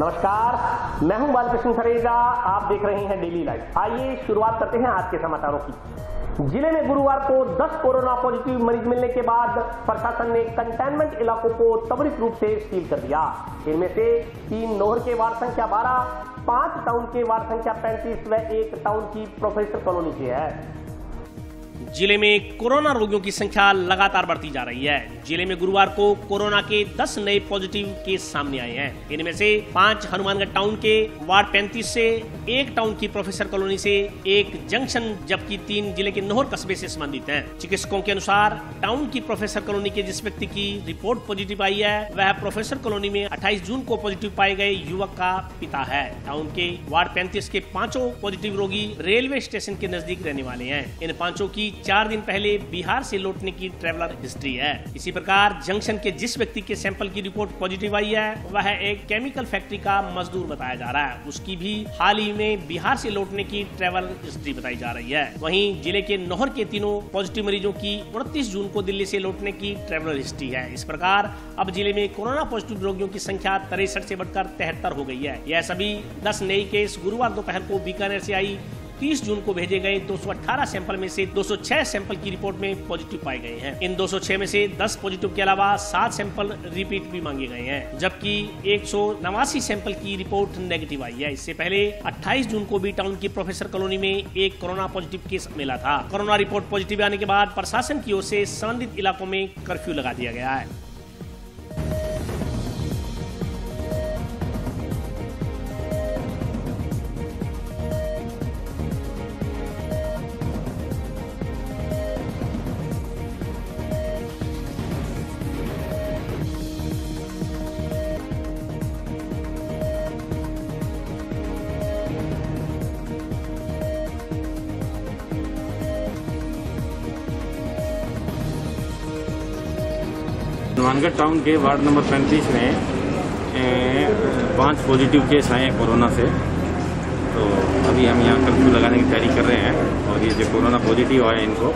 नमस्कार मैं हूँ बालकृष्ण खरेजा आप देख रहे हैं डेली लाइफ आइए शुरुआत करते हैं आज के समाचारों की। ज़िले में गुरुवार को 10 कोरोना पॉजिटिव मरीज़ मिलने के बाद प्रशासन ने कंटेनमेंट इलाकों को त्वरित रूप से सील कर दिया। इनमें से तीन नोहर के वार्ड संख्या 12, पाँच टाउन के वार्ड संख्या 35 व एक टाउन की प्रोफेसर कॉलोनी से है। ज़िले में कोरोना रोगियों की संख्या लगातार बढ़ती जा रही है। ज़िले में गुरुवार को कोरोना के 10 नए पॉजिटिव केस सामने आए हैं। इनमें से पाँच हनुमानगढ़ टाउन के वार्ड 35 से एक टाउन की प्रोफेसर कॉलोनी से एक जंक्शन, जबकि तीन ज़िले के नोहर कस्बे से संबंधित हैं। चिकित्सकों के अनुसार टाउन की प्रोफेसर कॉलोनी के जिस व्यक्ति की रिपोर्ट पॉजिटिव आई है, वह प्रोफेसर कॉलोनी में अट्ठाईस जून को पॉजिटिव पाए गए युवक का पिता है। टाउन के वार्ड पैंतीस के पाँचों पॉजिटिव रोगी रेलवे स्टेशन के नज़दीक रहने वाले हैं। इन पाँचों की चार दिन पहले बिहार से लौटने की ट्रेवलर हिस्ट्री है। इसी प्रकार जंक्शन के जिस व्यक्ति के सैंपल की रिपोर्ट पॉजिटिव आई है, वह एक केमिकल फैक्ट्री का मजदूर बताया जा रहा है। उसकी भी हाल ही में बिहार से लौटने की ट्रेवल हिस्ट्री बताई जा रही है। वहीं ज़िले के नोहर के तीनों पॉजिटिव मरीजों की उनतीस जून को दिल्ली से लौटने की ट्रेवलर हिस्ट्री है। इस प्रकार, अब ज़िले में कोरोना पॉजिटिव रोगियों की संख्या तिरसठ से बढ़कर तिहत्तर हो गई है। यह सभी दस नई केस गुरुवार दोपहर को बीकानेर से आई। 30 जून को भेजे गए 218 सैंपल में से 206 सैंपल की रिपोर्ट में पॉजिटिव पाए गए हैं। इन 206 में से 10 पॉजिटिव के अलावा सात सैंपल रिपीट भी मांगे गए हैं, जबकि एक सौ नवासी सैंपल की रिपोर्ट नेगेटिव आई है। इससे पहले 28 जून को बी टाउन की प्रोफेसर कॉलोनी में एक कोरोना पॉजिटिव केस मिला था। कोरोना रिपोर्ट पॉजिटिव आने के बाद प्रशासन की ओर से संबंधित इलाकों में कर्फ्यू लगा दिया गया है। हनुमानगढ़ टाउन के वार्ड नंबर 35 में पाँच पॉजिटिव केस आए हैं कोरोना से। तो अभी हम यहाँ कर्फ्यू लगाने की तैयारी कर रहे हैं और ये जो कोरोना पॉजिटिव आए इनको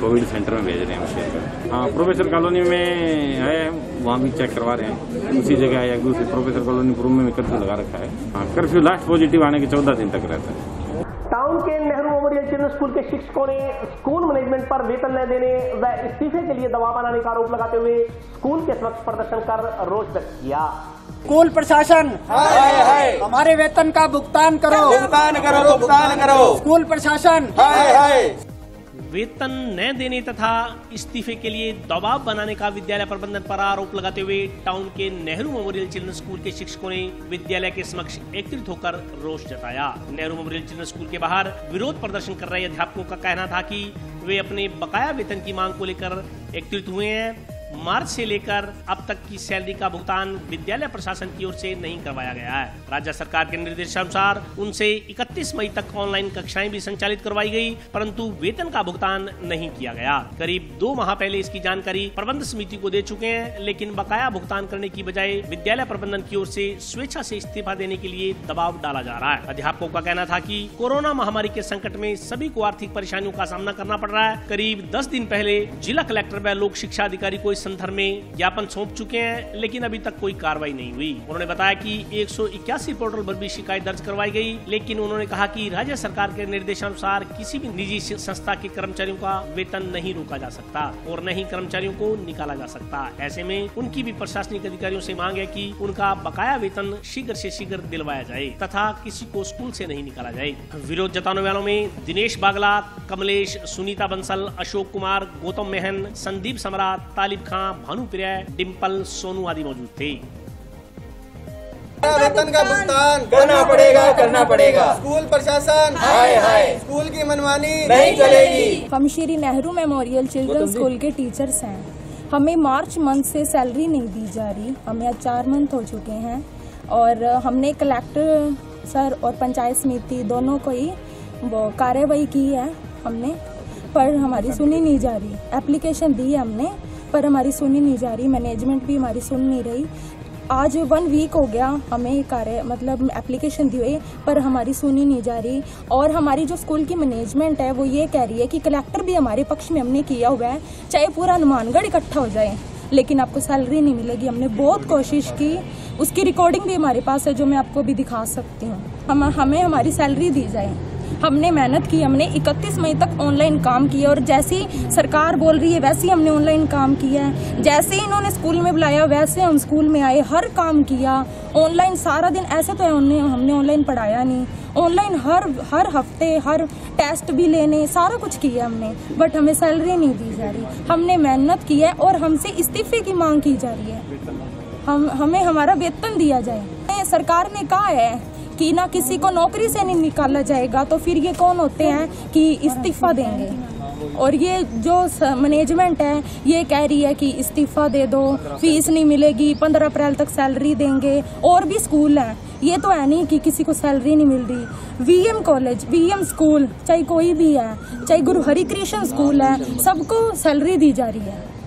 कोविड सेंटर में भेज रहे हैं उसे। हाँ प्रोफेसर कॉलोनी में है, वहाँ भी चेक करवा रहे हैं। उसी जगह है दूसरी प्रोफेसर कॉलोनी रूम में कर्फ्यू लगा रखा है। हाँ कर्फ्यू लास्ट पॉजिटिव आने के चौदह दिन तक रहता है। टाउन के नेहरू चिल्ड्रन स्कूल के शिक्षकों ने स्कूल मैनेजमेंट पर वेतन न देने व इस्तीफे के लिए दबाव बनाने का आरोप लगाते हुए स्कूल के समक्ष प्रदर्शन कर रोष व्यक्त किया। स्कूल प्रशासन हाय हाय हमारे वेतन का भुगतान करो। भुगतान करो भुगतान करो। स्कूल प्रशासन हाय हाय। वेतन न देने तथा इस्तीफे के लिए दबाव बनाने का विद्यालय प्रबंधन पर आरोप लगाते हुए टाउन के नेहरू मेमोरियल चिल्ड्रन स्कूल के शिक्षकों ने विद्यालय के समक्ष एकत्रित होकर रोष जताया। नेहरू मेमोरियल चिल्ड्रन स्कूल के बाहर विरोध प्रदर्शन कर रहे अध्यापकों का कहना था की वे अपने बकाया वेतन की मांग को लेकर एकत्रित हुए हैं। मार्च से लेकर अब तक की सैलरी का भुगतान विद्यालय प्रशासन की ओर से नहीं करवाया गया है। राज्य सरकार के निर्देशानुसार उनसे 31 मई तक ऑनलाइन कक्षाएँ भी संचालित करवाई गई, परंतु वेतन का भुगतान नहीं किया गया। करीब दो माह पहले इसकी जानकारी प्रबंध समिति को दे चुके हैं, लेकिन बकाया भुगतान करने की बजाय विद्यालय प्रबंधन की ओर से स्वेच्छा से इस्तीफा देने के लिए दबाव डाला जा रहा है। अध्यापकों का कहना था कि कोरोना महामारी के संकट में सभी को आर्थिक परेशानियों का सामना करना पड़ रहा है। करीब दस दिन पहले जिला कलेक्टर व लोक शिक्षा अधिकारी को इस संदर्भ में ज्ञापन सौंप चुके हैं, लेकिन अभी तक कोई कार्रवाई नहीं हुई। उन्होंने बताया कि एक सौ इक्यासी पोर्टल पर भी शिकायत दर्ज करवाई गई, लेकिन उन्होंने कहा कि राज्य सरकार के निर्देशानुसार किसी भी निजी संस्था के कर्मचारियों का वेतन नहीं रोका जा सकता और न ही कर्मचारियों को निकाला जा सकता। ऐसे में उनकी भी प्रशासनिक अधिकारियों से मांग है कि उनका बकाया वेतन शीघ्र से शीघ्र दिलवाया जाए तथा किसी को स्कूल से नहीं निकाला जाए। विरोध जताने वालों में दिनेश बागला, कमलेश, सुनीता बंसल, अशोक कुमार, गौतम मेहन, संदीप सम्राट, तालिब खां भानुप्रिया डिम्पल सोनू आदि मौजूद थे। वेतन का भुगतान करना पड़ेगा करना पड़ेगा। स्कूल प्रशासन हाय हाय स्कूल की मनमानी नहीं चलेगी। हम Shri Nehru memorial children school के टीचर्स हैं। हमें मार्च मंथ से सैलरी नहीं दी जा रही। हमें आज चार मंथ हो चुके हैं और हमने कलेक्टर सर और पंचायत समिति दोनों को ही वो कार्रवाई की है। हमने पर हमारी सुनी नहीं जा रही। एप्लीकेशन दी है हमने। पर हमारी सुनी नहीं जा रही मैनेजमेंट भी हमारी सुन नहीं रही। आज वन वीक हो गया हमें कार्य मतलब एप्लीकेशन दी हुई, पर हमारी सुनी नहीं जा रही। और हमारी जो स्कूल की मैनेजमेंट है, वो ये कह रही है कि कलेक्टर भी हमारे पक्ष में हमने किया हुआ है, चाहे पूरा हनुमानगढ़ इकट्ठा हो जाए, लेकिन आपको सैलरी नहीं मिलेगी। हमने बहुत कोशिश की। उसकी रिकॉर्डिंग भी हमारे पास है, जो मैं आपको भी दिखा सकती हूँ। हम, हमें हमारी सैलरी दी जाए। हमने मेहनत की, हमने 31 मई तक ऑनलाइन काम किया और जैसे सरकार बोल रही है, वैसे ही हमने ऑनलाइन काम किया है। जैसे ही इन्होंने स्कूल में बुलाया, वैसे हम स्कूल में आए, हर काम किया। ऑनलाइन सारा दिन ऐसे तो हमने ऑनलाइन पढ़ाया नहीं। ऑनलाइन हर हर हफ़्ते, हर टेस्ट भी लेने, सारा कुछ किया हमने बट हमें सैलरी नहीं दी जा रही। हमने मेहनत की है और हमसे इस्तीफे की मांग की जा रही है। हम, हमें हमारा वेतन दिया जाए। सरकार ने कहा है कि ना किसी को नौकरी से नहीं निकाला जाएगा तो फिर ये कौन होते हैं कि इस्तीफा देंगे? और ये जो मैनेजमेंट है, ये कह रही है कि इस्तीफा दे दो फ़ीस नहीं मिलेगी, पंद्रह अप्रैल तक सैलरी देंगे, और भी स्कूल हैं। ये तो है नहीं कि किसी को सैलरी नहीं मिल रही। वीएम कॉलेज वीएम स्कूल चाहे कोई भी है, चाहे गुरु हरि कृष्ण स्कूल है, सबको सैलरी दी जा रही है।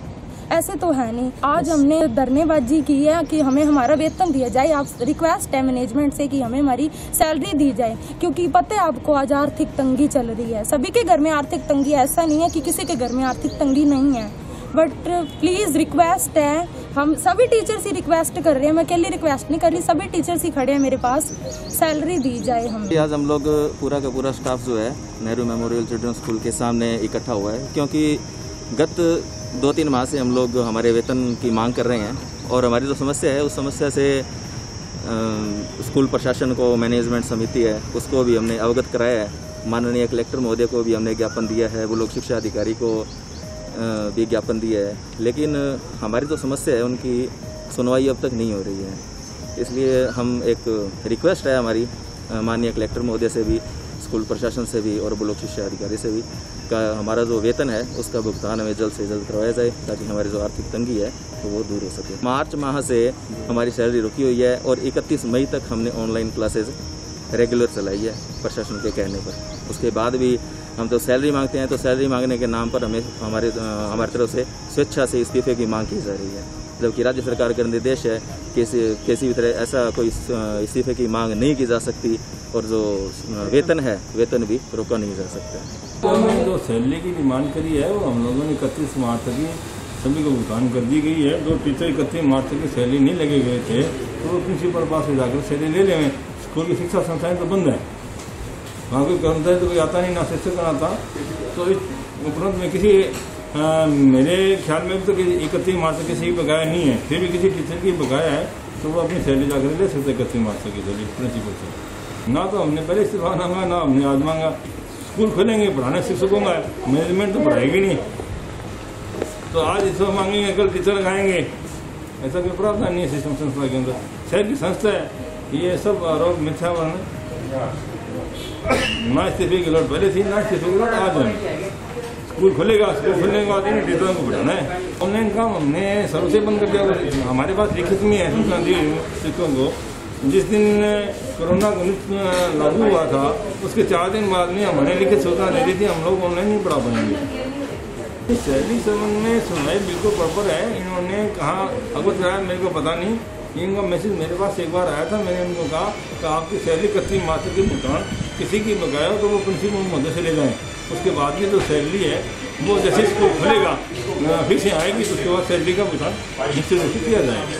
ऐसे तो है नहीं। आज हमने धरनेबाजी की है कि हमें हमारा वेतन दिया जाए। आप रिक्वेस्ट है मैनेजमेंट से कि हमें हमारी सैलरी दी जाए। क्योंकि पता है आपको आज आर्थिक तंगी चल रही है। सभी के घर में आर्थिक तंगी, ऐसा नहीं है कि किसी के घर में आर्थिक तंगी नहीं है। बट प्लीज़ रिक्वेस्ट है। हम सभी टीचर से रिक्वेस्ट कर रहे हैं। मैं अकेली रिक्वेस्ट नहीं कर रही। सभी टीचर ही खड़े हैं मेरे पास। सैलरी दी जाए हम। आज हम लोग पूरा का पूरा स्टाफ जो है नेहरू मेमोरियल चिल्ड्रन स्कूल के सामने इकट्ठा हुआ है। क्योंकि गत दो तीन माह से हम लोग हमारे वेतन की मांग कर रहे हैं और हमारी जो समस्या है, उस समस्या से स्कूल प्रशासन को, मैनेजमेंट समिति है, उसको भी हमने अवगत कराया है। माननीय कलेक्टर महोदय को भी हमने ज्ञापन दिया है, वो लोग शिक्षा अधिकारी को भी ज्ञापन दिया है। लेकिन हमारी जो समस्या है, उनकी सुनवाई अब तक नहीं हो रही है। इसलिए हम एक रिक्वेस्ट है हमारी माननीय कलेक्टर महोदय से भी स्कूल प्रशासन से भी और ब्लॉक शिक्षा अधिकारी से भी का हमारा जो वेतन है, उसका भुगतान हमें जल्द से जल्द करवाया जाए ताकि हमारी जो आर्थिक तंगी है तो वो दूर हो सके। मार्च माह से हमारी सैलरी रुकी हुई है और 31 मई तक हमने ऑनलाइन क्लासेज रेगुलर चलाई है प्रशासन के कहने पर। उसके बाद भी हम तो सैलरी मांगते हैं तो सैलरी मांगने के नाम पर हमें हमारे हमारी तरफ़ से स्वेच्छा से इस्तीफे की मांग की जा रही है। जबकि राज्य सरकार का निर्देश है कि किसी भी तरह ऐसा कोई इस्तीफे की मांग नहीं की जा सकती और जो वेतन है, वेतन भी रोका नहीं जा सकता। जो सैलरी की डिमांड करी है, वो हम लोगों ने इकतीस मार्च तक सभी को भुगतान कर दी गई है। जो टीचर इकतीस मार्च तक सैलरी नहीं लगे गए थे तो वो प्रिंसिपल पास से जाकर सैलरी ले लें। स्कूल की शिक्षा संस्थाएँ तो बंद है। वहाँ कोई कर्मचारी तो कोई आता नहीं, ना शिक्षक आता। तो इस उपरांत में किसी आ, मेरे ख्याल में तो इकतीस मार्च तक किसी की बकाया नहीं है। फिर भी किसी टीचर की बकाया है तो वो अपनी सैलरी जाकर ले सकते इकतीस मार्च तक की सैलरी प्रिंसिपल से। ना तो हमने पहले इस्तीफा मांगा ना हमने आज मांगा। स्कूल खोलेंगे पढ़ाने शिक्षकों का मैनेजमेंट तो पढ़ाएगी नहीं। तो आज इस मांगेंगे कल टीचर लगाएँगे। ऐसा कोई प्रावधान नहीं है शिक्षण संस्था के अंदर। शहर की संस्था है ये सब आरोप मिथ्या ना इस्तीफे की लोट पहले थी ना इस्तीफे की लोट आज है। स्कूल खुलेगा, स्कूल खुलने के बाद इन्हें टीचरों को पढ़ाना है। ऑनलाइन काम हमने सर्व से बंद कर दिया हमारे पास लिखित में है सूचना दी शिक्षकों को। जिस दिन कोरोना लागू हुआ था, उसके चार दिन बाद में हमने लिखित सूचना दे दी थी, हम लोग ऑनलाइन नहीं पढ़ा पाएँगे। सैलरी संबंध में सुनवाई बिल्कुल प्रॉपर है। इन्होंने कहा अवगत कराया मेरे को पता नहीं। इनका मैसेज मेरे पास एक बार आया था, मैंने इनको कहा कि आपकी सैलरी कच्ची मात्र की भुगतान किसी की बकाया तो वो प्रिंसिपल महोदय से ले जाएँ। उसके बाद में जो सैलरी है, वो जैसे इसको खुलेगा फिर से आएगी तो उसके बाद सैलरी का भुगतान निश्चित रूप से किया जाएगा।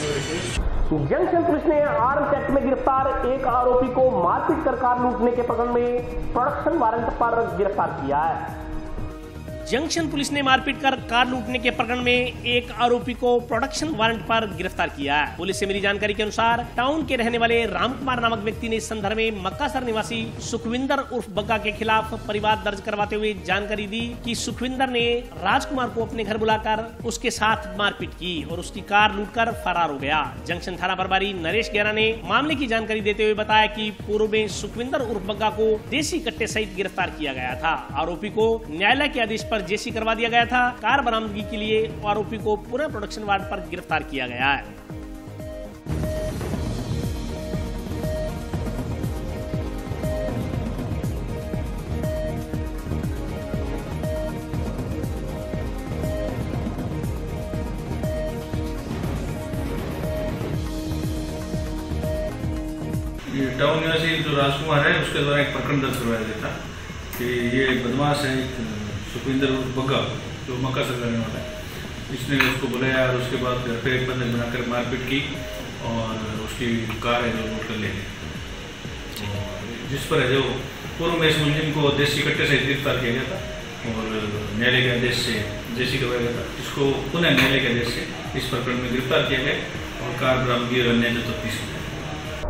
जंक्शन पुलिस ने आर्म एक्ट में गिरफ़्तार एक आरोपी को मारपीट कर कार लूटने के पकड़ में प्रोडक्शन वारंट पर गिरफ़्तार किया है। जंक्शन पुलिस ने मारपीट कर कार लूटने के प्रकरण में एक आरोपी को प्रोडक्शन वारंट पर गिरफ़्तार किया। है पुलिस से मिली जानकारी के अनुसार, टाउन के रहने वाले राम कुमार नामक व्यक्ति ने इस संदर्भ में मक्कासर निवासी सुखविंदर उर्फ़ बग्गा के खिलाफ परिवार दर्ज करवाते हुए जानकारी दी कि सुखविंदर ने राजकुमार को अपने घर बुलाकर उसके साथ मारपीट की और उसकी कार लूटकर फरार हो गया। जंक्शन थाना प्रभारी नरेश गेरा ने मामले की जानकारी देते हुए बताया की पूर्व में सुखविंदर उर्फ़ बग्गा को देसी कट्टे सहित गिरफ़्तार किया गया था। आरोपी को न्यायालय के आदेश पर जेसी करवा दिया गया था। कार बरामदगी के लिए आरोपी को पुनः प्रोडक्शन वार्ड पर गिरफ़्तार किया गया है। टाउन निवासी जो राजकुमार है, उसके द्वारा एक प्रकरण दर्ज करवाया गया था कि ये बदमाश है सुखविंदर बग्गा जो मक्का से करने वाला है। इसने उसको बुलाया और उसके बाद घर पे एक बंधक बनाकर मारपीट की और उसकी कार है जो लूट कर ले। गए जिस पर है जो पूर्व में इस मुलजिम को देशी कट्टे से गिरफ़्तार किया गया था और न्यायालय के आदेश से जेसी करवाया गया था। जिसको पुनः न्यायालय के आदेश से इस प्रकरण में गिरफ़्तार किया गया और कार बरामदगी और अन्य जो तफ्तीश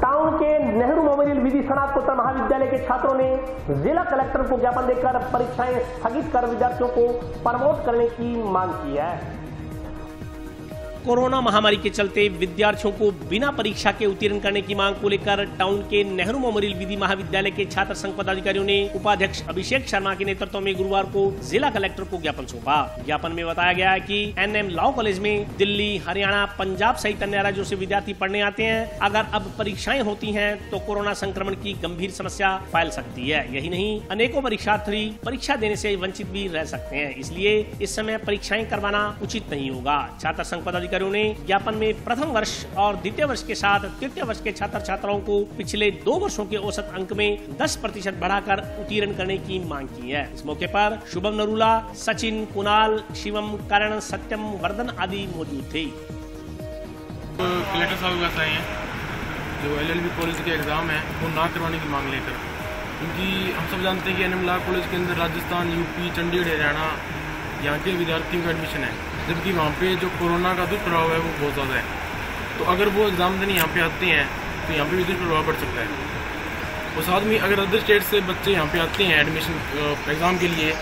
टाउन के नेहरू मेमोरियल विधि स्नातकोत्तर महाविद्यालय के छात्रों ने जिला कलेक्टर को ज्ञापन देकर परीक्षाएँ स्थगित कर विद्यार्थियों को प्रमोट करने की मांग की है। कोरोना महामारी के चलते विद्यार्थियों को बिना परीक्षा के उत्तीर्ण करने की मांग को लेकर टाउन के नेहरू मेमोरियल विधि महाविद्यालय के छात्र संघ पदाधिकारियों ने उपाध्यक्ष अभिषेक शर्मा के नेतृत्व में गुरुवार को जिला कलेक्टर को ज्ञापन सौंपा। ज्ञापन में बताया गया है की एन एम लॉ कॉलेज में दिल्ली, हरियाणा, पंजाब सहित अन्य राज्यों से विद्यार्थी पढ़ने आते हैं। अगर अब परीक्षाएँ होती हैं तो कोरोना संक्रमण की गंभीर समस्या फैल सकती है। यही नहीं, अनेकों परीक्षार्थी परीक्षा देने से वंचित भी रह सकते हैं। इसलिए इस समय परीक्षाएँ करवाना उचित नहीं होगा। छात्र संघ पदाधिकारियों ने ज्ञापन में प्रथम वर्ष और द्वितीय वर्ष के साथ तृतीय वर्ष के छात्र छात्राओं को पिछले दो वर्षों के औसत अंक में 10 प्रतिशत बढ़ाकर उत्तीर्ण करने की मांग की है इस मौके पर शुभम नरूला सचिन कुणाल शिवम करण सत्यम वर्धन आदि मौजूद थे कलेक्टर साहब के हैं जो एलएलबी कॉलेज के एग्ज़ाम है वो ना करवाने की मांग लेकर क्योंकि हम सब जानते हैं कि लॉ कॉलेज के अंदर राजस्थान यूपी चंडीगढ़ हरियाणा यहाँ के विद्यार्थियों का एडमिशन है जबकि वहाँ पे जो कोरोना का दुष्प्रभाव है वो बहुत ज़्यादा है। तो अगर वो एग्ज़ाम देने यहाँ पे आते हैं तो यहाँ पे भी दुष्प्रभाव पड़ सकता है। और साथ में अगर अदर स्टेट से बच्चे यहाँ पे आते हैं एडमिशन एग्ज़ाम के लिए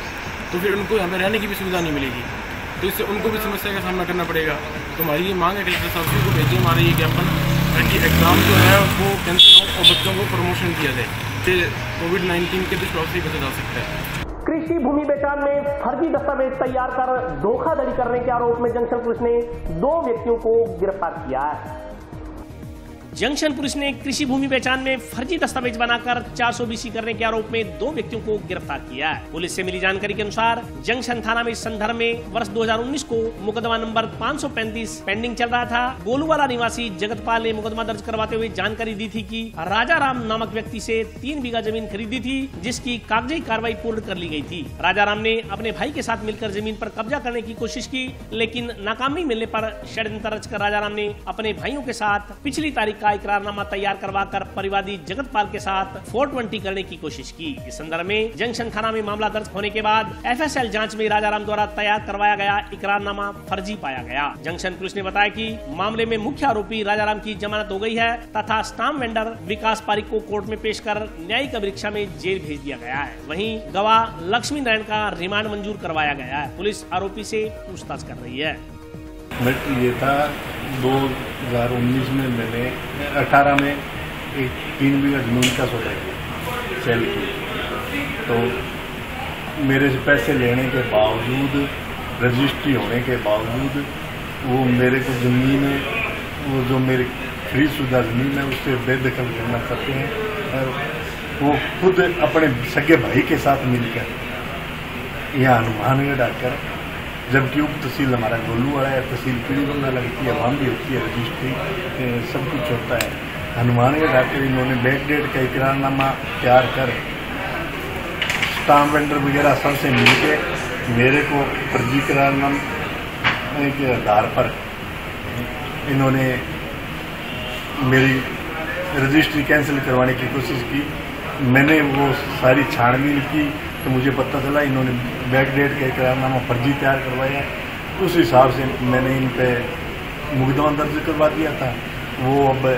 तो फिर उनको यहाँ पे रहने की भी सुविधा नहीं मिलेगी। तो इससे उनको भी समस्या का सामना करना पड़ेगा। तो हमारी ये मांग है कलेक्टर साहब को भेजिए हमारे ये ज्ञापन, ताकि एग्ज़ाम जो है वो कैंसिल हो और बच्चों को प्रमोशन किया जाए। इससे कोविड नाइन्टीन के दुष्प्रभाव से बचा जा सकता है। कृषि भूमि बेचान में फर्जी दस्तावेज़ तैयार कर धोखाधड़ी करने के आरोप में जंक्शन पुलिस ने दो व्यक्तियों को गिरफ़्तार किया है। जंक्शन पुलिस ने कृषि भूमि पहचान में फर्जी दस्तावेज़ बनाकर 400 बीसी करने के आरोप में दो व्यक्तियों को गिरफ़्तार किया है। पुलिस से मिली जानकारी के अनुसार, जंक्शन थाना में इस संदर्भ में वर्ष 2019 को मुकदमा नंबर 535 पेंडिंग चल रहा था। गोलूवाला निवासी जगतपाल ने मुकदमा दर्ज करवाते हुए जानकारी दी थी की राजा राम नामक व्यक्ति ऐसी तीन बीघा ज़मीन खरीदी थी, जिसकी कागज़ी कार्रवाई पूर्ण कर ली गई थी। राजा राम ने अपने भाई के साथ मिलकर ज़मीन आरोप कब्जा करने की कोशिश की, लेकिन नाकामी मिलने आरोप षड्यंत्र रचकर राजा राम ने अपने भाइयों के साथ पिछली तारीख का इकरारनामा तैयार करवाकर परिवादी जगतपाल के साथ 420 करने की कोशिश की। इस संदर्भ में जंक्शन थाना में मामला दर्ज होने के बाद एफएसएल जाँच में राजाराम द्वारा तैयार करवाया गया इकरारनामा फर्जी पाया गया। जंक्शन पुलिस ने बताया की मामले में मुख्य आरोपी राजाराम की जमानत हो गई है तथा स्टाम्प वेंडर विकास पारिक को कोर्ट में पेश कर न्यायिक परीक्षा में जेल भेज दिया गया है। वहीं गवाह लक्ष्मी नारायण का रिमांड मंजूर करवाया गया है। पुलिस आरोपी से पूछताछ कर रही है। ये था 2019 में मैंने 18 में एक तीन बीघा ज़मीन का सौदा किया सेल की। तो मेरे से पैसे लेने के बावजूद, रजिस्ट्री होने के बावजूद, वो मेरे को ज़मीन, वो जो मेरी फ्री शुदा ज़मीन है, उससे बेदखल करना चाहते हैं और वो खुद अपने सगे भाई के साथ मिलकर, यहाँ हनुमानगढ़ आकर जबकि उप तहसील हमारा गोलू वाला है, तहसील पीड़ी बंदा लगती है वहाँ भी होती है, रजिस्ट्री सब कुछ होता है। हनुमानगढ़ आकर इन्होंने बैक डेट का इकरारनामा तैयार कर, स्टाम्प वेंडर वगैरह सबसे मिल के मेरे को फर्जी करारनामे के आधार पर इन्होंने मेरी रजिस्ट्री कैंसिल करवाने की कोशिश की। मैंने वो सारी छानबीन की तो मुझे पता चला, इन्होंने बैक डेट का इकरारनामा फर्जी तैयार करवाया। उस हिसाब से मैंने इन पे मुकदमा दर्ज करवा दिया था। वो अब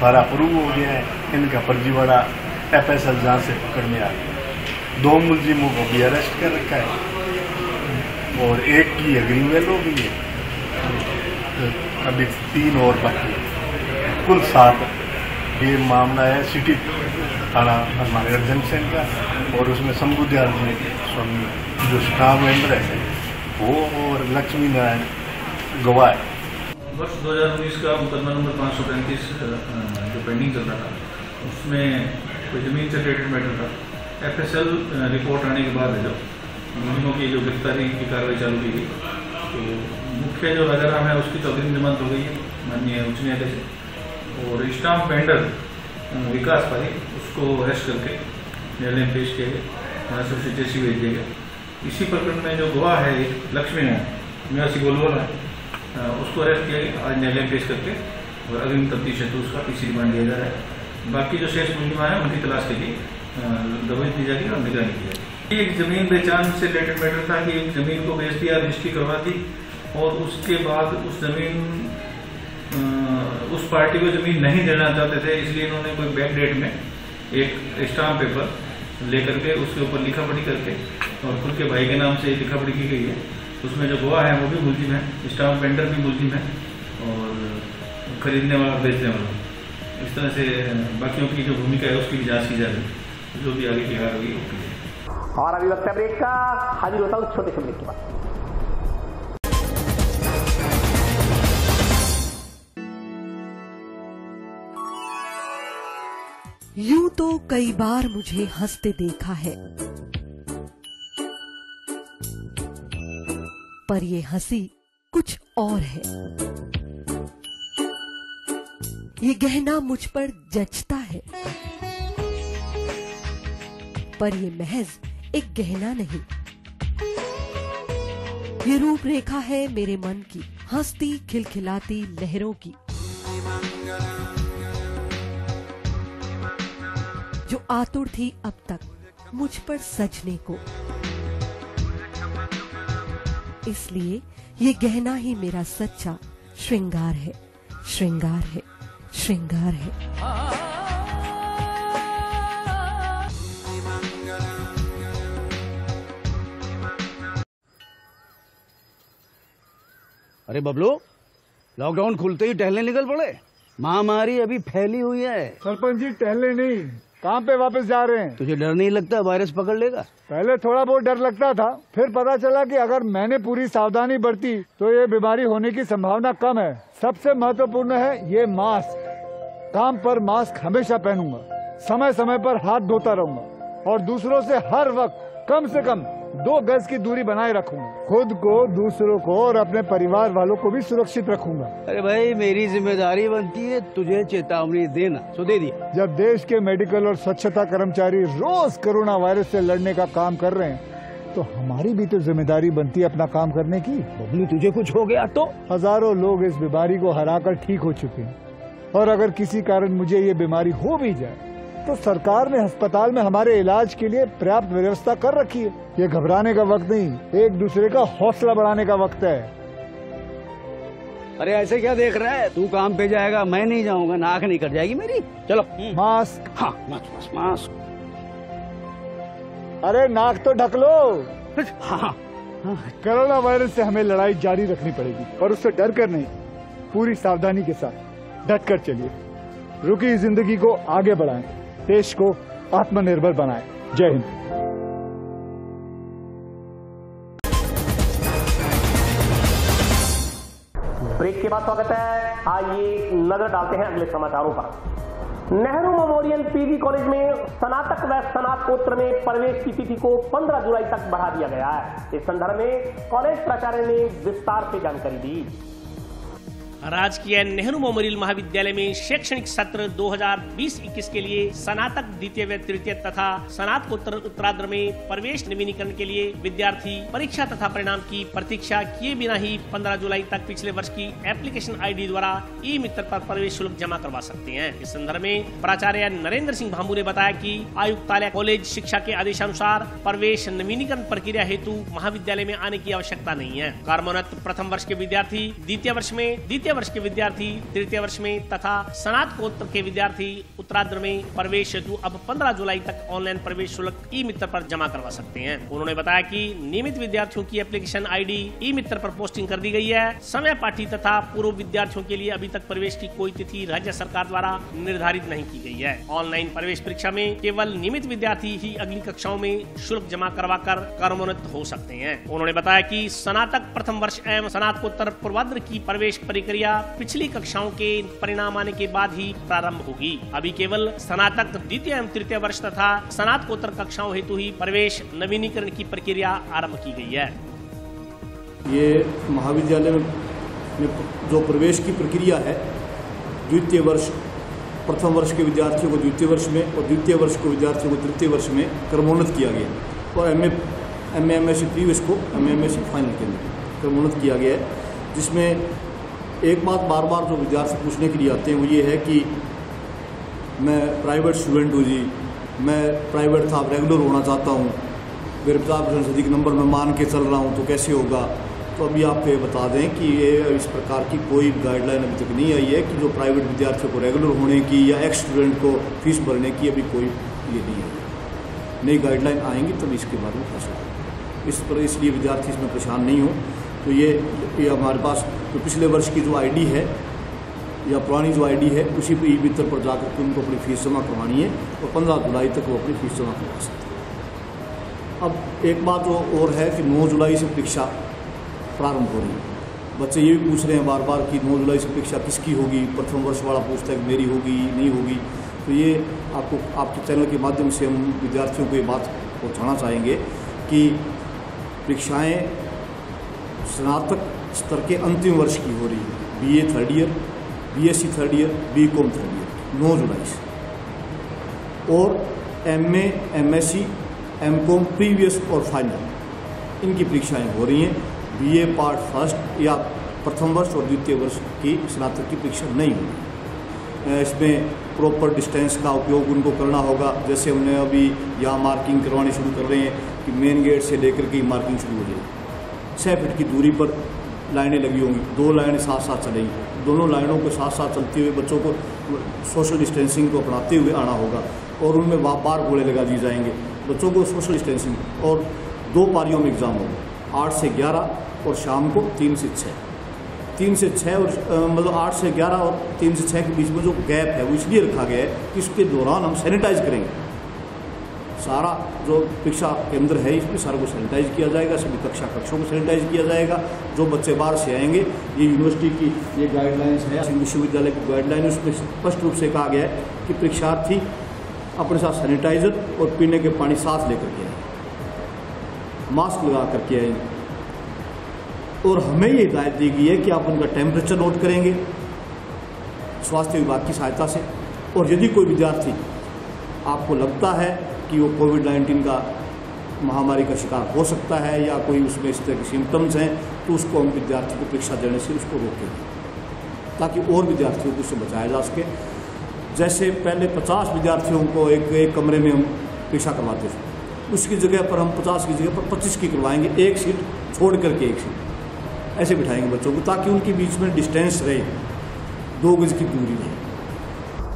सारा अप्रूव हो गया है। इनका फर्जीवाड़ा एफ़ एस एल जहाँ से पकड़ने आ गया। दो मुलजिमों को भी अरेस्ट कर रखा है। और एक की अग्रीमेल हो गई है। अभी तीन और बाकी कुल सात ये मामला है सिटी थाना हमारे जंक्शन का, और उसमें शंभुदयाल जी स्वामी जो स्टाफ मेंबर है, वो और लक्ष्मी नारायण गवाह है। वर्ष 2019 का मुकदमा नंबर पाँच सौ पैंतीस जो पेंडिंग चल रहा था, उसमें कोई ज़मीन से रिलेटेड मैटर था। एफएसएल रिपोर्ट आने के बाद जब मुलिमों की जो गिरफ्तारी की कार्रवाई चालू की गई तो मुख्य जो राजाराम है उसकी तो अग्रिम जमानत हो गई है, माननीय उच्च न्यायालय से। और स्टाम्प वेंडर विकास पारी उसको अरेस्ट करके न्यायालय में पेश किया गया से उसे भेज दिया इसी प्रकरण में जो गवाह है, एक लक्ष्मी नारायण निवासी गोलवाल है उसको अरेस्ट किया गया, आज न्यायालय में पेश करके, और अग्रिम तफ्तीश हेतु उसका पीसी रिमांड लिया जा रहा है। बाकी जो शेष मुलजिमा है, उनकी तलाश के लिए दबिश दी जाएगी और निगरानी की जाएगी। एक ज़मीन बेचान से रिलेटेड मैटर था कि एक ज़मीन को बेच दिया रजिस्ट्री करवा दी, और उसके बाद उस ज़मीन उस पार्टी को ज़मीन नहीं देना चाहते थे, इसलिए इन्होंने कोई बैक डेट में एक स्टाम्प पेपर लेकर के उसके ऊपर लिखा पढ़ी करके, और खुद के भाई के नाम से लिखा पढ़ी की गई है। उसमें जो गवाह है, वो भी मुलजिम है स्टाम्प वेंडर भी मुलजिम है, और खरीदने वाला, बेचने वाला। इस तरह से बाकियों की जो भूमिका है, उसकी भी जाँच की जा रही है। जो भी आगे की कार्रवाई होगी और अभी वक्त ब्रेक का। हाजिर होता हूँ छोटे से ब्रेक के बाद। यूँ तो कई बार मुझे हँसते देखा है। पर ये हँसी कुछ और है। ये गहना मुझ पर जचता है। पर ये महज एक गहना नहीं। ये रूपरेखा है मेरे मन की, हंसती, खिलखिलाती लहरों की। जो आतुर थी अब तक मुझ पर सजने को। इसलिए ये गहना ही मेरा सच्चा श्रृंगार है श्रृंगार है श्रृंगार है। अरे बबलू लॉकडाउन खुलते ही टहलने निकल पड़े। महामारी अभी फैली हुई है। सरपंच जी टहले नहीं। कहाँ पे वापस जा रहे हैं? तुझे डर नहीं लगता वायरस पकड़ लेगा? पहले थोड़ा बहुत डर लगता था फिर पता चला कि अगर मैंने पूरी सावधानी बरती तो ये बीमारी होने की संभावना कम है। सबसे महत्वपूर्ण है ये मास्क। काम पर मास्क हमेशा पहनूँगा। समय समय पर हाथ धोता रहूँगा। और दूसरों से हर वक्त कम से कम दो गज की दूरी बनाए रखूँगा। खुद को दूसरों को और अपने परिवार वालों को भी सुरक्षित रखूँगा। अरे भाई मेरी ज़िम्मेदारी बनती है तुझे चेतावनी देना सो दे दिया। जब देश के मेडिकल और स्वच्छता कर्मचारी रोज कोरोना वायरस से लड़ने का काम कर रहे हैं तो हमारी भी तो ज़िम्मेदारी बनती है अपना काम करने की। बबलू तुझे कुछ हो गया तो? हज़ारों लोग इस बीमारी को हराकर ठीक हो चुके हैं। और अगर किसी कारण मुझे ये बीमारी हो भी जाए तो सरकार ने अस्पताल में हमारे इलाज के लिए पर्याप्त व्यवस्था कर रखी है। ये घबराने का वक्त नहीं एक दूसरे का हौसला बढ़ाने का वक्त है। अरे ऐसे क्या देख रहा है? तू काम पे जाएगा मैं नहीं जाऊँगा नाक नहीं कट जाएगी मेरी। चलो। मास्क। हाँ मास्क मास्क अरे नाक तो ढक लो। हाँ। कोरोना वायरस से हमें लड़ाई जारी रखनी पड़ेगी और उससे डर कर नहीं पूरी सावधानी के साथ डट कर चलिए। रुकी ज़िंदगी को आगे बढ़ाएँ। देश को आत्मनिर्भर बनाए। जय हिंद। ब्रेक के बाद स्वागत है। आइए नज़र डालते हैं अगले समाचारों पर। नेहरू मेमोरियल पीजी कॉलेज में स्नातक व स्नातकोत्तर में प्रवेश की तिथि को 15 जुलाई तक बढ़ा दिया गया है। इस संदर्भ में कॉलेज प्राचार्य ने विस्तार से जानकारी दी। राजकीय नेहरू मेमोरियल महाविद्यालय में शैक्षणिक सत्र 2020-21 के लिए स्नातक, द्वितीय व तृतीय तथा स्नातकोत्तर उत्तराद्र में प्रवेश नवीनीकरण के लिए विद्यार्थी परीक्षा तथा परिणाम की प्रतीक्षा किए बिना ही 15 जुलाई तक पिछले वर्ष की एप्लीकेशन आईडी द्वारा ई मित्र पर प्रवेश शुल्क जमा करवा सकते हैं। इस संदर्भ में प्राचार्य नरेंद्र सिंह भामू ने बताया की आयुक्तालय कॉलेज शिक्षा के आदेशानुसार प्रवेश नवीनीकरण प्रक्रिया हेतु महाविद्यालय में आने की आवश्यकता नहीं है। कार्मोन्नत प्रथम वर्ष के विद्यार्थी, द्वितीय वर्ष में, द्वितीय वर्ष के विद्यार्थी तृतीय वर्ष में तथा स्नातकोत्तर के विद्यार्थी उत्तराद्र में प्रवेश हेतु अब 15 जुलाई तक ऑनलाइन प्रवेश शुल्क ई मित्र पर जमा करवा सकते हैं। उन्होंने बताया कि नियमित विद्यार्थियों की एप्लीकेशन आईडी ई मित्र पर पोस्टिंग कर दी गई है। समय पाठी तथा पूर्व विद्यार्थियों के लिए अभी तक प्रवेश की कोई तिथि राज्य सरकार द्वारा निर्धारित नहीं की गई है। ऑनलाइन प्रवेश परीक्षा में केवल नियमित विद्यार्थी ही अगली कक्षाओं में शुल्क जमा करवा कर कर्मोन्नत हो सकते हैं। उन्होंने बताया कि स्नातक प्रथम वर्ष एवं स्नातकोत्तर पूर्वाद्र की प्रवेश प्रक्रिया पिछली कक्षाओं के परिणाम आने के बाद ही प्रारंभ होगी। अभी केवल स्नातक द्वितीय एवं तृतीय वर्ष तथा स्नातकोत्तर कक्षाओं हेतु ही प्रवेश नवीनीकरण की प्रक्रिया आरंभ की गई है। ये महाविद्यालय में जो प्रवेश की प्रक्रिया है, द्वितीय वर्ष, प्रथम वर्ष के विद्यार्थियों को द्वितीय वर्ष में और द्वितीय वर्ष के विद्यार्थियों को तृतीय वर्ष में क्रमोन्नत किया गया और M M M S C previous को M M S C final के अंदर क्रमोन्नत किया गया है, जिसमें एक बात बार बार जो विद्यार्थी पूछने के लिए आते हैं वो ये है कि मैं प्राइवेट स्टूडेंट हूँ जी। मैं प्राइवेट था रेगुलर होना चाहता हूँ। मेरे पचास परसेंट से अधिक नंबर में मान के चल रहा हूँ तो कैसे होगा? तो अभी आप ये बता दें कि ये इस प्रकार की कोई गाइडलाइन अभी तक नहीं आई है कि जो प्राइवेट विद्यार्थियों को रेगुलर होने की या एक्स स्टूडेंट को फ़ीस भरने की अभी कोई ये नहीं है नई गाइडलाइन आएँगी, तब इसके बारे में फैसला इस पर इसलिए विद्यार्थी इसमें परेशान नहीं हो। तो ये ये हमारे पास जो पिछले वर्ष की जो आईडी है या पुरानी जो आईडी है, उसी पर ई मित्र पर जाकर के उनको अपनी फ़ीस जमा करवानी है और पंद्रह जुलाई तक वो अपनी फ़ीस जमा करवा सकते हैं। अब एक बात वो और है कि 9 जुलाई से परीक्षा प्रारंभ हो रही है। बच्चे ये भी पूछ रहे हैं बार बार कि 9 जुलाई से परीक्षा किसकी होगी? प्रथम वर्ष वाला पूछता है कि मेरी होगी, नहीं होगी। तो ये आपको, आपके चैनल के माध्यम से हम विद्यार्थियों को ये बात पहुँचाना चाहेंगे कि परीक्षाएँ स्नातक स्तर के अंतिम वर्ष की हो रही है B A third year B S C third year B com third year नौ जुलाई से और M A M S C M com previous और फाइनल इनकी परीक्षाएँ हो रही हैं। बी ए पार्ट फ़र्स्ट या प्रथम वर्ष और द्वितीय वर्ष की स्नातक की परीक्षा नहीं होगी। इसमें प्रॉपर डिस्टेंस का उपयोग उनको करना होगा। जैसे हमने अभी यहाँ मार्किंग करवानी शुरू कर रहे हैं कि मेन गेट से लेकर के मार्किंग शुरू हो जाएगी। छः फीट की दूरी पर लाइनें लगी होंगी। दो लाइनें साथ साथ चलेंगी। दोनों लाइनों के साथ साथ चलते हुए बच्चों को सोशल डिस्टेंसिंग को अपनाते हुए आना होगा और उनमें बार गोले लगा दिए जाएँगे। बच्चों को सोशल डिस्टेंसिंग और दो पारियों में एग्ज़ाम होगा। आठ से ग्यारह और शाम को तीन से छः तीन से छः और मतलब आठ से ग्यारह और तीन से छः के बीच में जो गैप है, वो इसलिए रखा गया है कि इसके दौरान हम सैनिटाइज करेंगे। सारा जो परीक्षा केंद्र है इसमें सारा को सैनिटाइज किया जाएगा, सभी कक्षा कक्षों को सैनिटाइज किया जाएगा। जो बच्चे बाहर से आएँगे, ये यूनिवर्सिटी की ये गाइडलाइंस है विश्वविद्यालय की गाइडलाइन उसमें स्पष्ट रूप से कहा गया है कि परीक्षार्थी अपने साथ सैनिटाइजर और पीने के पानी साथ लेकर के आए मास्क लगा करके आए और हमें ये हिदायत दी गई है कि आप उनका टेम्परेचर नोट करेंगे, स्वास्थ्य विभाग की सहायता से। और यदि कोई विद्यार्थी आपको लगता है कि वो कोविड नाइन्टीन का महामारी का शिकार हो सकता है या कोई उसमें इस तरह के सिम्टम्स हैं तो उसको हम विद्यार्थी को परीक्षा देने से उसको रोकेंगे ताकि और विद्यार्थियों को उससे बचाया जा सके। जैसे पहले 50 विद्यार्थियों को एक एक कमरे में हम परीक्षा करवाते थे, उसकी जगह पर हम 50 की जगह पर 25 की करवाएँगे, एक सीट छोड़ करके एक सीट, ऐसे बिठाएँगे बच्चों को, ताकि उनके बीच में डिस्टेंस रहे, दो गज की दूरी रहे।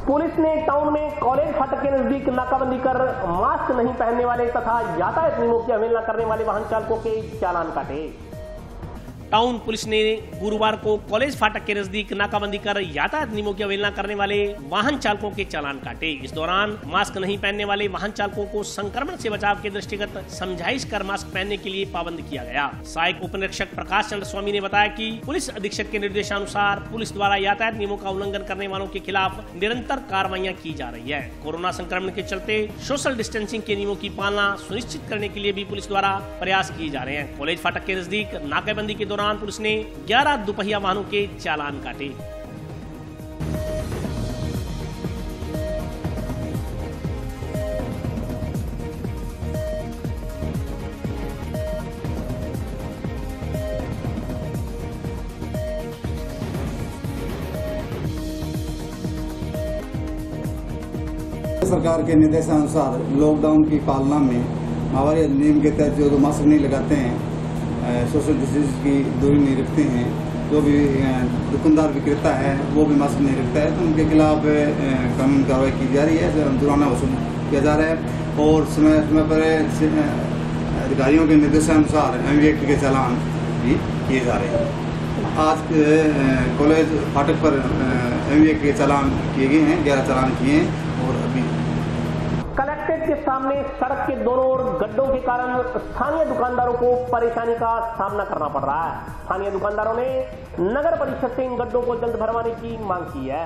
पुलिस ने टाउन में कॉलेज फाटक के नज़दीक नाकाबंदी कर मास्क नहीं पहनने वाले तथा यातायात नियमों की अवहेलना करने वाले वाहन चालकों के चालान काटे। टाउन पुलिस ने गुरुवार को कॉलेज फाटक के नज़दीक नाकाबंदी कर यातायात नियमों की अवहेलना करने वाले वाहन चालकों के चालान काटे। इस दौरान मास्क नहीं पहनने वाले वाहन चालकों को संक्रमण से बचाव के दृष्टिगत समझाइश कर मास्क पहनने के लिए पाबंद किया गया। सहायक उप निरीक्षक प्रकाश चंद्र स्वामी ने बताया की पुलिस अधीक्षक के निर्देशानुसार पुलिस द्वारा यातायात नियमों का उल्लंघन करने वालों के खिलाफ निरंतर कार्रवाइयाँ की जा रही है। कोरोना संक्रमण के चलते सोशल डिस्टेंसिंग के नियमों की पालना सुनिश्चित करने के लिए भी पुलिस द्वारा प्रयास किए जा रहे हैं। कॉलेज फाटक के नज़दीक नाकेबंदी के दौरान पुलिस ने 11 दुपहिया वाहनों के चालान काटे। सरकार के निर्देशानुसार लॉकडाउन की पालना में हमारे नियम के तहत जो मास्क नहीं लगाते हैं सोशल डिस्टेंस की दूरी नहीं रखते हैं, जो भी दुकानदार विक्रेता है, वो भी मास्क नहीं रखता है तो उनके खिलाफ कानून कार्रवाई की जा रही है जुर्माना वसूल किया जा रहा है। और समय समय पर अधिकारियों के निर्देशानुसार एम के चालान भी किए जा रहे हैं। आज कॉलेज फाटक पर एम के चालान किए गए हैं, ग्यारह चालान किए हैं और अभी कलेक्ट्रेट के सामने सड़क के दोनों ओर गड्ढों के कारण स्थानीय दुकानदारों को परेशानी का सामना करना पड़ रहा है। स्थानीय दुकानदारों ने नगर परिषद से इन गड्ढों को जल्द भरवाने की मांग की है।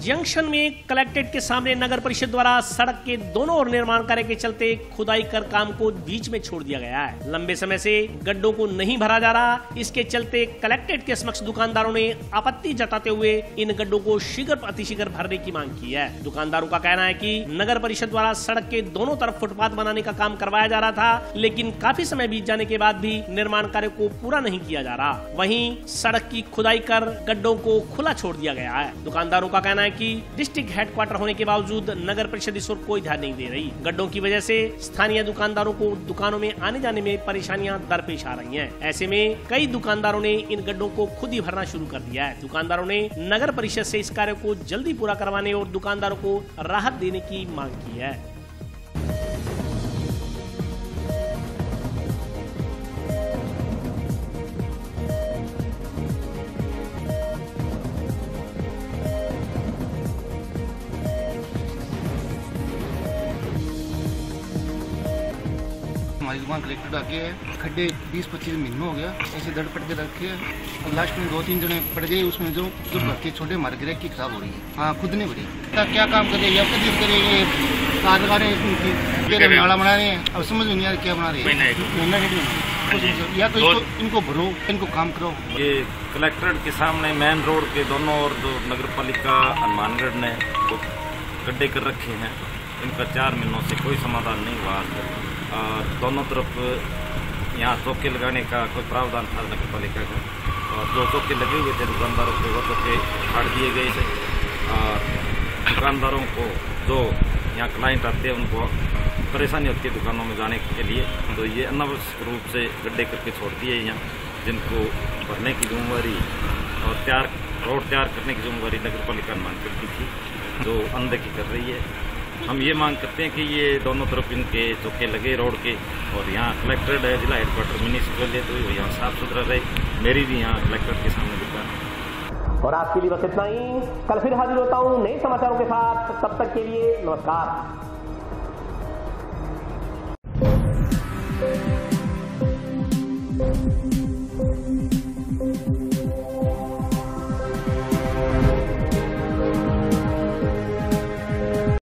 जंक्शन में कलेक्ट्रेट के सामने नगर परिषद द्वारा सड़क के दोनों ओर निर्माण कार्य के चलते खुदाई कर काम को बीच में छोड़ दिया गया है। लंबे समय से गड्ढों को नहीं भरा जा रहा। इसके चलते कलेक्ट्रेट के समक्ष दुकानदारों ने आपत्ति जताते हुए इन गड्ढों को शीघ्र अतिशीघ्र भरने की मांग की है। दुकानदारों का कहना है की नगर परिषद द्वारा सड़क के दोनों तरफ़ फुटपाथ बनाने का काम करवाया जा रहा था, लेकिन काफ़ी समय बीत जाने के बाद भी निर्माण कार्य को पूरा नहीं किया जा रहा। वही सड़क की खुदाई कर गड्ढों को खुला छोड़ दिया गया है। दुकानदारों का कहना है कि डिस्ट्रिक्ट हेडक्वार्टर होने के बावजूद नगर परिषद इस ओर कोई ध्यान नहीं दे रही। गड्ढों की वजह से स्थानीय दुकानदारों को दुकानों में आने जाने में परेशानियाँ दरपेश आ रही हैं। ऐसे में कई दुकानदारों ने इन गड्ढों को खुद ही भरना शुरू कर दिया है। दुकानदारों ने नगर परिषद ऐसी इस कार्य को जल्दी पूरा करवाने और दुकानदारों को राहत देने की मांग की है। हमारी दुकान कलेक्टेड आके है। खड्डे बीस पच्चीस महीनों हो गया। ऐसे दड़ पट के रखे हैं। और लास्ट में दो तीन जने पड़ गए उसमें जो जो भर्ती छोटे मार गिरे की खराब हो रही है। हाँ खुद नहीं बढ़ी। क्या क्या काम करे या कभी करेंगे कार लगा रहे हैं नाला बना रहे हैं। अब समझ में नहीं आ रहा क्या बना रहे हैं। महीना डेढ़ या तो इनको भरो इनको काम करो। ये कलेक्ट्रेट के सामने मेन रोड के दोनों और जो नगर पालिका हनुमानगढ़ ने गड्ढे कर रखे हैं। इनका चार महीनों से कोई समाधान नहीं हुआ आज तक। दोनों तरफ़ यहाँ चौके लगाने का कोई प्रावधान था नगर पालिका का? और जो चौके लगे हुए थे, दुकानदारों के, वो चौके फाड़ दिए गए थे। और दुकानदारों को जो यहाँ क्लाइंट आते हैं, उनको परेशानी होती है दुकानों में जाने के लिए। तो ये अनावश्यक रूप से गड्ढे करके छोड़ दिए यहाँ, जिनको भरने की जिम्मेवारी और तैयार, रोड तैयार करने की जिम्मेवारी नगर पालिका मान करती थी, जो अनदेखी कर रही है। हम ये मांग करते हैं कि ये दोनों तरफ़ इनके चौके लगे रोड के और यहाँ कलेक्ट्रेट है, जिला हेडक्वार्टर म्यूनिसिपल है तो यहाँ साफ़ सुथरा रहे। मेरी भी यहाँ कलेक्ट्रेट के सामने दुकान और आज के लिए बस इतना ही। कल फिर हाजिर होता हूँ नए समाचारों के साथ। तब तक के लिए नमस्कार।